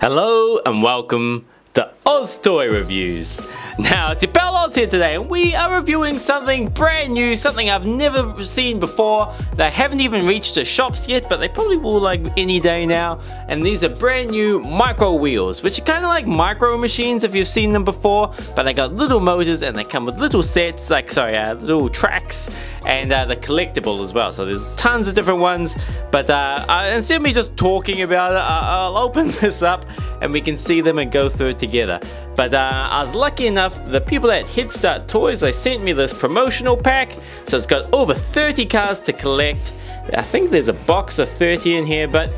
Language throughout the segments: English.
Hello and welcome to Oz Toy Reviews. Now, it's your pal Oz here today and we are reviewing something brand new, something I've never seen before. They haven't even reached the shops yet, but they probably will like any day now. And these are brand new micro wheels, which are kind of like micro machines if you've seen them before, but they got little motors and they come with little sets, like, sorry, uh, little tracks and uh, the collectible as well. So there's tons of different ones, but uh, instead of me just talking about it, I'll open this up and we can see them and go through it together. But uh, I was lucky enough, the people at Headstart Toys, they sent me this promotional pack. So it's got over 30 cars to collect. I think there's a box of 30 in here, but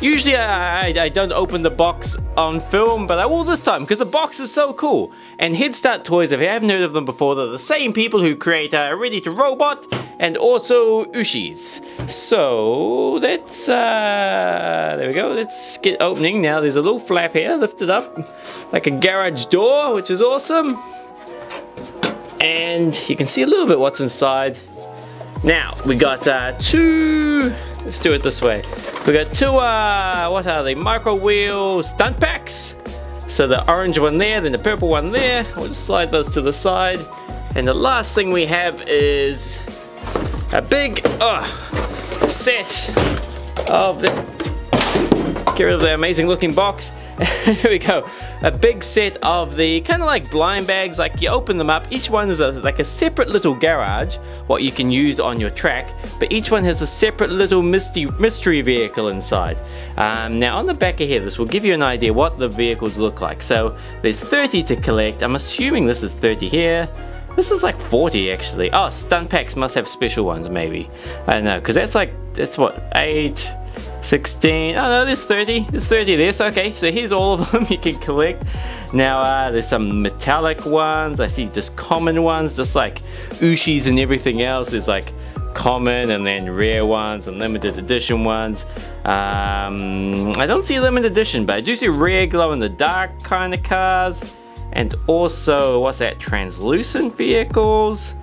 Usually I, I, don't open the box on film, but I will this time because the box is so cool. And Headstart Toys, if you haven't heard of them before, they're the same people who create uh, Ready to Robot and also Ooshies. So let's, uh, there we go, let's get opening. Now there's a little flap here, lift it up like a garage door, which is awesome. And you can see a little bit what's inside. Now, we got uh, two Let's do it this way. We got two, uh, what are they? Micro wheel stunt packs. So the orange one there, then the purple one there. We'll just slide those to the side. And the last thing we have is a big uh, set of this. Get rid of the amazing looking box. Here we go. A big set of the kind of like blind bags, like you open them up, each one is a, like a separate little garage, what you can use on your track, but each one has a separate little misty, mystery vehicle inside. Um, now on the back of here, this will give you an idea what the vehicles look like. So there's 30 to collect, I'm assuming this is 30 here, this is like 40 actually. Oh, stunt packs must have special ones maybe. I don't know, because that's like, that's what, 8, 16, oh no, there's 30, there's 30 there, so okay, so here's all of them you can collect. Now, uh, there's some metallic ones, I see just common ones, just like Ooshies and everything else, there's like common and then rare ones and limited edition ones. Um, I don't see limited edition, but I do see rare glow in the dark kind of cars. And also, what's that, translucent vehicles?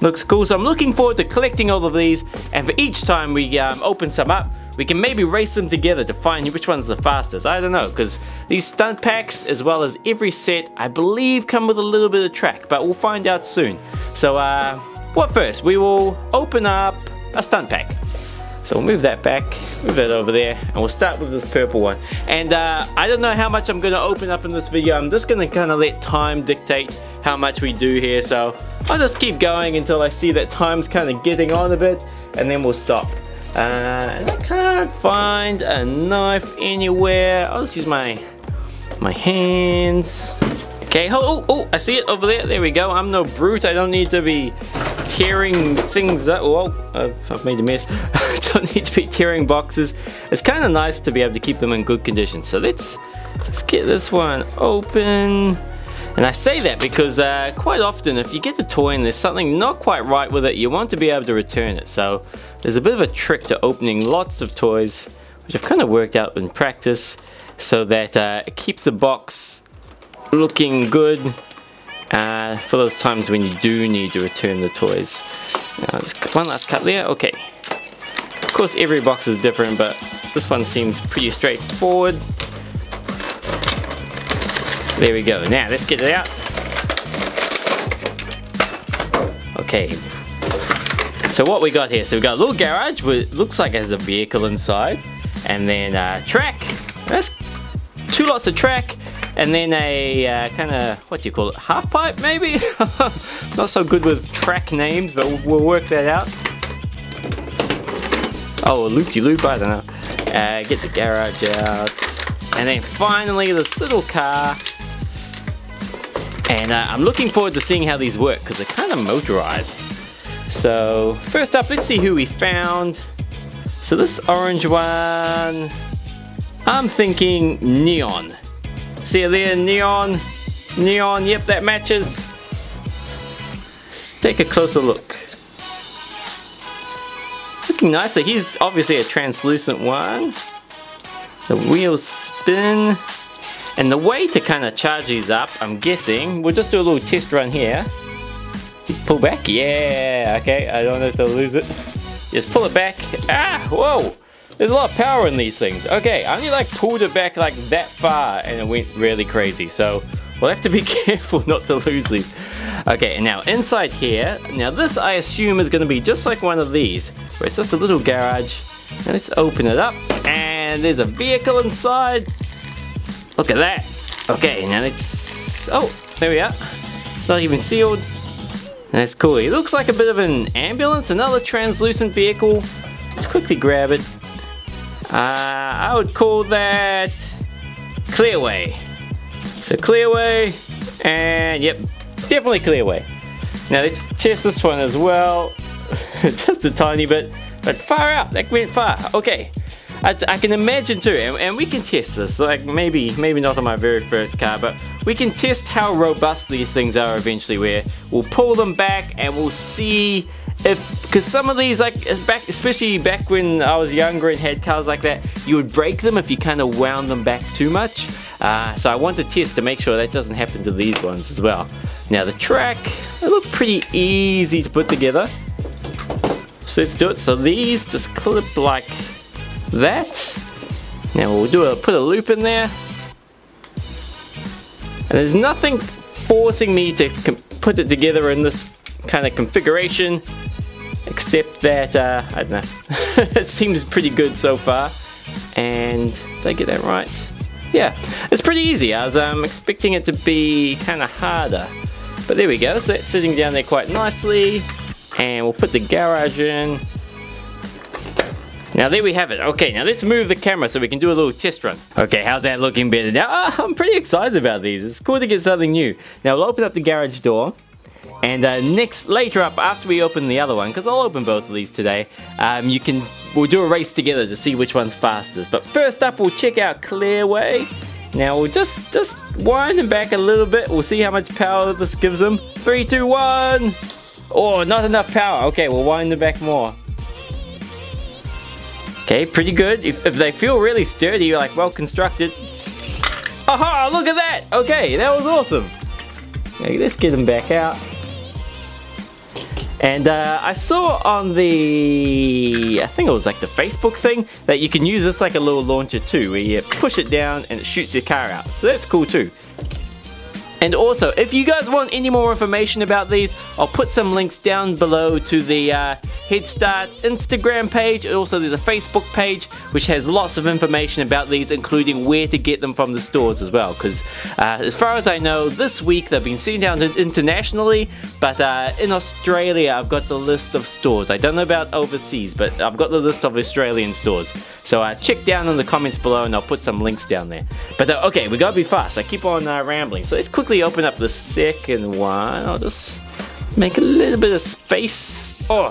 Looks cool, so I'm looking forward to collecting all of these and for each time we um, open some up, we can maybe race them together to find which one's the fastest. I don't know, because these stunt packs, as well as every set, I believe come with a little bit of track, but we'll find out soon. So, uh, what first? We will open up a stunt pack. So we'll move that back, move that over there, and we'll start with this purple one. And uh, I don't know how much I'm gonna open up in this video. I'm just gonna kind of let time dictate how much we do here. So I'll just keep going until I see that time's kind of getting on a bit, and then we'll stop. Uh, and I can't find a knife anywhere. I'll just use my my hands. Okay, oh, oh, oh, I see it over there. There we go. I'm no brute. I don't need to be tearing things up. Oh, I've made a mess. I don't need to be tearing boxes. It's kind of nice to be able to keep them in good condition. So let's just get this one open. And I say that because uh, quite often if you get a toy and there's something not quite right with it, you want to be able to return it. So there's a bit of a trick to opening lots of toys, which I've kind of worked out in practice, so that uh, it keeps the box looking good uh, for those times when you do need to return the toys. Now, one last cut there, okay. Of course every box is different, but this one seems pretty straightforward. There we go. Now let's get it out. Okay. So what we got here? So we got a little garage, which looks like it has a vehicle inside, and then uh, track. That's two lots of track, and then a uh, kind of what do you call it? Half pipe maybe? Not so good with track names, but we'll, work that out. Oh, a loop-de-loop, -loop, I don't know. Uh, get the garage out. And then finally this little car and uh, I'm looking forward to seeing how these work because they're kind of motorized. So first up, let's see who we found. So this orange one, I'm thinking neon. See it there, neon, neon, yep, that matches. Let's take a closer look. Looking nicer, he's obviously a translucent one. The wheels spin. And the way to kind of charge these up, I'm guessing, we'll just do a little test run here. Pull back, yeah, okay, I don't have to lose it. Just pull it back, ah, whoa. There's a lot of power in these things. Okay, I only like pulled it back like that far and it went really crazy. So we'll have to be careful not to lose these. Okay, now inside here, now this I assume is going to be just like one of these, where it's just a little garage. Now let's open it up, and there's a vehicle inside. Look at that. Okay, now let's, oh, there we are. It's not even sealed. That's cool. It looks like a bit of an ambulance, another translucent vehicle. Let's quickly grab it. Uh, I would call that Clearway. So Clearway, and yep, definitely Clearway. Now let's test this one as well. Just a tiny bit, but far out, that went far. Okay, I, I can imagine too, and, and, we can test this, like maybe maybe not on my very first car, but we can test how robust these things are eventually where we'll pull them back and we'll see if, because some of these, like back, especially back when I was younger and had cars like that, you would break them if you kind of wound them back too much. Uh, so I want to test to make sure that doesn't happen to these ones as well. Now the track, they look pretty easy to put together. So let's do it. So these just clip like that. Now we'll do a put a loop in there. And there's nothing forcing me to put it together in this kind of configuration except that uh, I don't know. It seems pretty good so far. And did I get that right? Yeah it's pretty easy. I was um, expecting it to be kind of harder. But there we go. So it's sitting down there quite nicely. And we'll put the garage in now there we have it. Okay, now let's move the camera so we can do a little test run. Okay, how's that looking better now? Oh, I'm pretty excited about these. It's cool to get something new. Now we'll open up the garage door. And uh, next, later up, after we open the other one, because I'll open both of these today, um, you can, we'll do a race together to see which one's fastest. But first up, we'll check out Clearway. Now we'll just, just wind them back a little bit. We'll see how much power this gives them. Three, two, one. Oh, not enough power. Okay, we'll wind them back more. Okay, pretty good. If, if they feel really sturdy, like well constructed. Aha, look at that. Okay, that was awesome. Okay, let's get them back out. And uh, I saw on the, I think it was like the Facebook thing, that you can use this like a little launcher too, where you push it down and it shoots your car out. So that's cool too. And also, if you guys want any more information about these, I'll put some links down below to the uh, Headstart Instagram page. Also, there's a Facebook page which has lots of information about these, including where to get them from the stores as well. Because uh, as far as I know, this week they've been sent down internationally, but uh, in Australia, I've got the list of stores. I don't know about overseas, but I've got the list of Australian stores. So uh, check down in the comments below and I'll put some links down there. But uh, okay, we gotta be fast. I keep on uh, rambling. So let's quickly quickly open up the second one. I'll just make a little bit of space. Oh,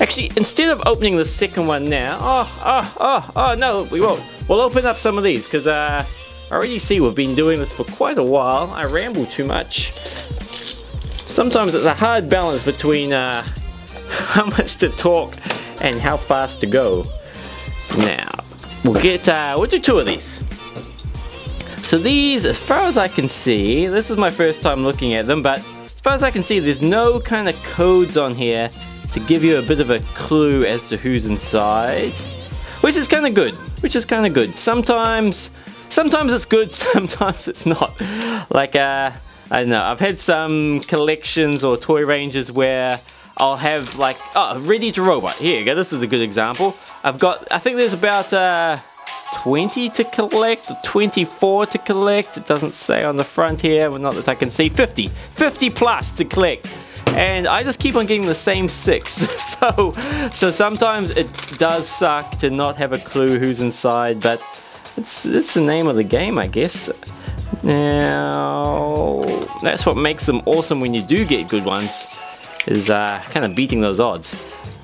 actually, instead of opening the second one now, oh, oh, oh, oh, no, we won't. We'll open up some of these because uh, I already see we've been doing this for quite a while. I ramble too much. Sometimes it's a hard balance between uh, how much to talk and how fast to go. Now, we'll get, uh, we'll do two of these. So these, as far as I can see, this is my first time looking at them, but as far as I can see, there's no kind of codes on here to give you a bit of a clue as to who's inside. Which is kind of good, which is kind of good. Sometimes, sometimes it's good, sometimes it's not. Like, uh, I don't know, I've had some collections or toy ranges where I'll have like, oh, ready to robot. Here you go, this is a good example. I've got, I think there's about, uh, 20 to collect, 24 to collect. It doesn't say on the front here, well, not that I can see. 50, 50 plus to collect. And I just keep on getting the same six. so, so sometimes it does suck to not have a clue who's inside, but it's, it's the name of the game, I guess. Now, that's what makes them awesome when you do get good ones, is uh, kind of beating those odds.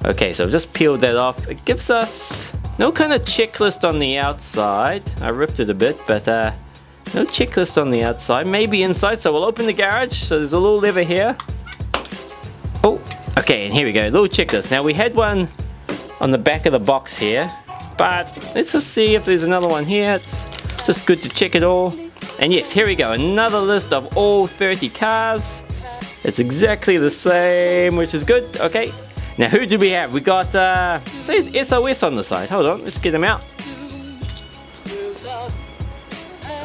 Okay, so I've just peeled that off. It gives us no kind of checklist on the outside. I ripped it a bit, but uh, no checklist on the outside. Maybe inside, so we'll open the garage. So there's a little lever here. Oh, okay, and here we go, little checklist. Now we had one on the back of the box here, but let's just see if there's another one here. It's just good to check it all. And yes, here we go, another list of all 30 cars. It's exactly the same, which is good. Okay, Now, who do we have? We got, uh, says SOS on the side. Hold on, let's get them out.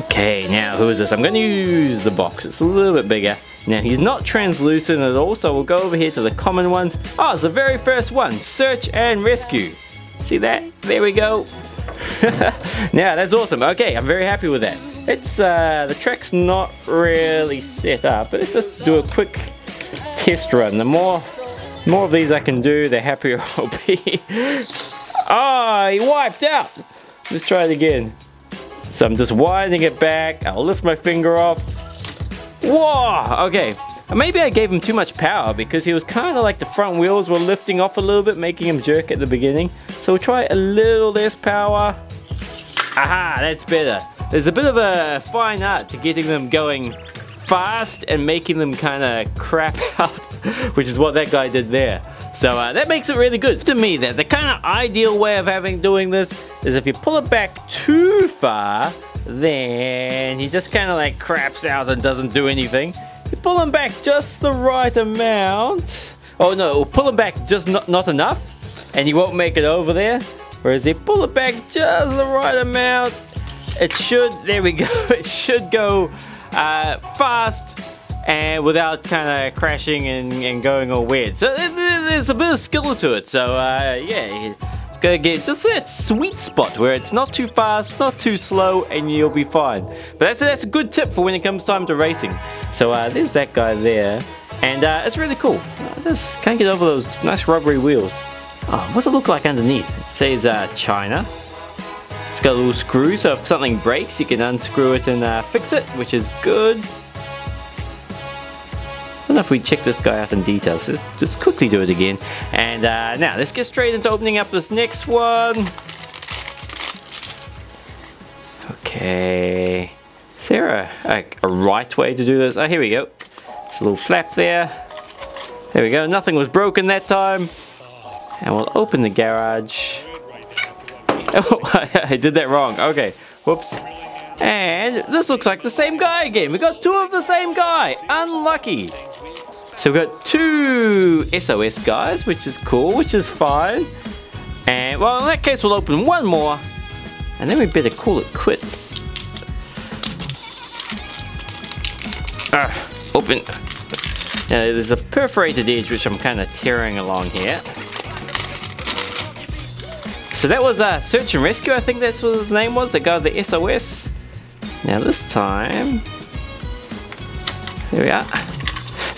Okay, now who is this? I'm going to use the box. It's a little bit bigger. Now, he's not translucent at all, so we'll go over here to the common ones. Oh, it's the very first one, Search and Rescue. See that? There we go. now, that's awesome. Okay, I'm very happy with that. It's, uh, the track's not really set up, but let's just do a quick test run. The more, more of these I can do, the happier I'll be. Ah, oh, he wiped out. Let's try it again. So I'm just winding it back. I'll lift my finger off. Whoa, okay. Maybe I gave him too much power because he was kind of like the front wheels were lifting off a little bit, making him jerk at the beginning. So we'll try a little less power. Aha, that's better. There's a bit of a fine art to getting them going fast and making them kind of crap out, which is what that guy did there. So uh, that makes it really good. To me, that the kind of ideal way of having doing this is if you pull it back too far, then he just kind of like craps out and doesn't do anything. You pull him back just the right amount. Oh no, pull him back just not, not enough, and he won't make it over there. Whereas if you pull it back just the right amount, it should, there we go, it should go uh, fast and without kind of crashing and, and, going all weird. So there's a bit of skill to it. So uh, yeah, gotta get just that sweet spot where it's not too fast, not too slow, and you'll be fine. But that's that's a good tip for when it comes time to racing. So uh, there's that guy there, and uh, it's really cool. Just can't get over those nice rubbery wheels. Oh, what's it look like underneath? It says uh, China. It's got a little screw, so if something breaks, you can unscrew it and uh, fix it, which is good if we check this guy out in details. Let's just quickly do it again. And uh, now let's get straight into opening up this next one. Okay. Is there a, a, a right way to do this? Oh, here we go. It's a little flap there. There we go. Nothing was broken that time. And we'll open the garage. Oh, I did that wrong. Okay. Whoops. And this looks like the same guy again. We got two of the same guy. Unlucky. So we've got two SOS guys, which is cool, which is fine. And well, in that case, we'll open one more. And then we better call it quits. Ah, open. Now there's a perforated edge which I'm kind of tearing along here. So that was uh, Search and Rescue, I think that's what his name was, the guy the SOS. Now this time, there we are.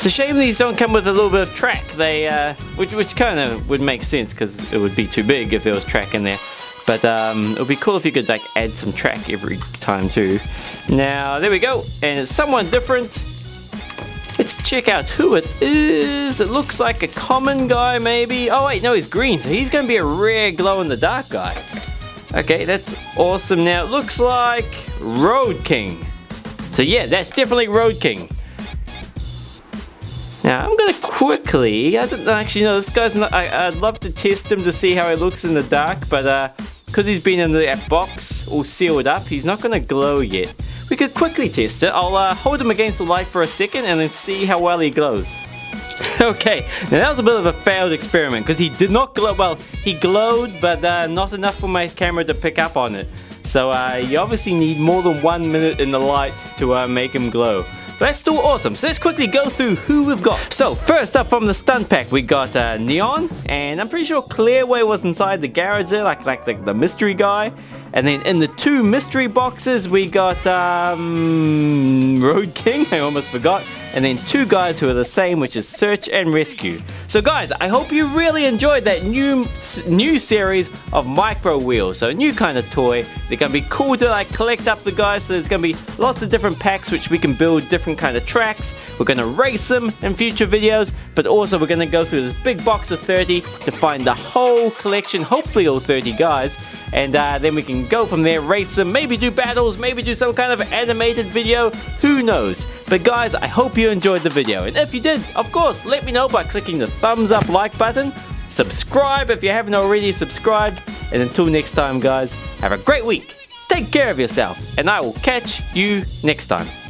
It's a shame these don't come with a little bit of track. They, uh, which, which kind of would make sense because it would be too big if there was track in there. But um, it would be cool if you could like add some track every time too. Now there we go, and it's somewhat different. Let's check out who it is. It looks like a common guy maybe. Oh wait, no, he's green, so he's gonna be a rare glow in the dark guy. Okay, that's awesome. Now it looks like Road King. So yeah, that's definitely Road King. Now I'm gonna quickly, I don't actually know, this guy's not, I, would love to test him to see how he looks in the dark, but uh, because he's been in that box all sealed up, he's not gonna glow yet. We could quickly test it. I'll uh, hold him against the light for a second and then see how well he glows. okay, now that was a bit of a failed experiment because he did not glow, well, he glowed, but uh, not enough for my camera to pick up on it. So uh, you obviously need more than one minute in the lights to uh, make him glow. That's still awesome. So let's quickly go through who we've got. So first up from the stunt pack, we got uh, Neon, and I'm pretty sure Clearway was inside the garage there, like, like the, the mystery guy. And then in the two mystery boxes, we got um, Road King, I almost forgot. And then two guys who are the same, which is Search and Rescue. So guys, I hope you really enjoyed that new new series of micro wheels. So a new kind of toy. They're gonna be cool to like collect up the guys. So there's gonna be lots of different packs which we can build different kind of tracks. We're gonna race them in future videos, but also we're gonna go through this big box of 30 to find the whole collection, hopefully all 30 guys and uh, then we can go from there, race them, maybe do battles, maybe do some kind of animated video, who knows. But guys, I hope you enjoyed the video, and if you did, of course, let me know by clicking the thumbs up like button, subscribe if you haven't already subscribed, and until next time guys, have a great week, take care of yourself, and I will catch you next time.